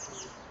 Thank you.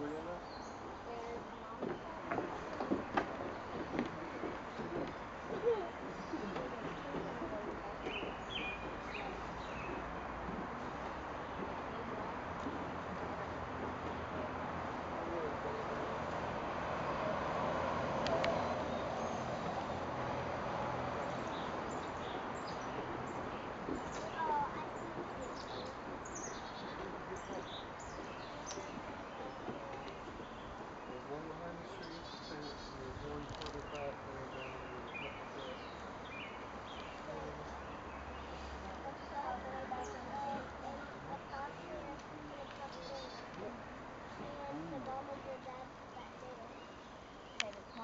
Juliana.